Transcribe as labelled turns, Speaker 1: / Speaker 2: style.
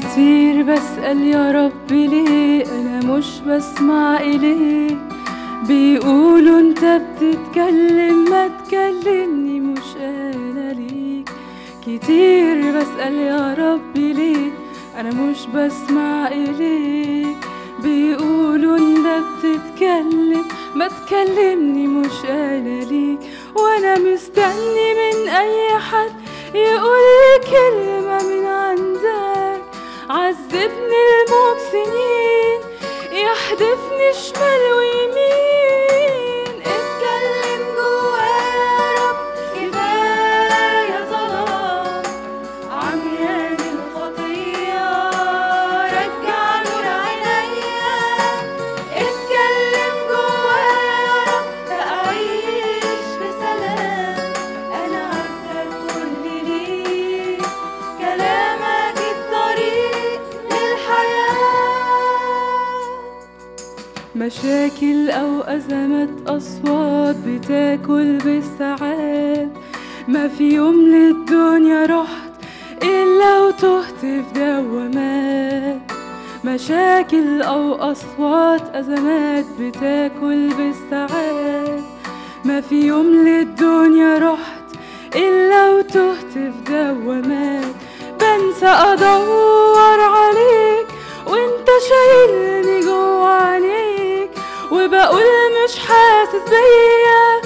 Speaker 1: كتير بسأل يا رب ليه؟ أنا مش بسمع إليك بيقولوا أنت بتتكلم ما تكلمني مش أنا ليك. كتير بسأل يا رب ليه؟ أنا مش بسمع إليك بيقولوا أنت بتتكلم ما تكلمني مش أنا ليك. وأنا مستني من أي حد يقول لي كلمة من عندك عذبني الموت سنين يحدفني شمال ويمين. مشاكل أو أزمات أصوات بتاكل بالساعات. ما في يوم للدنيا رحت إلا وتهت في دوامات. مشاكل أو أصوات أزمات بتاكل بالساعات. ما في يوم للدنيا رحت إلا وتهت في دوامات. بنسى أدور عليك وأنت شايلني وبقول مش حاسس بيا.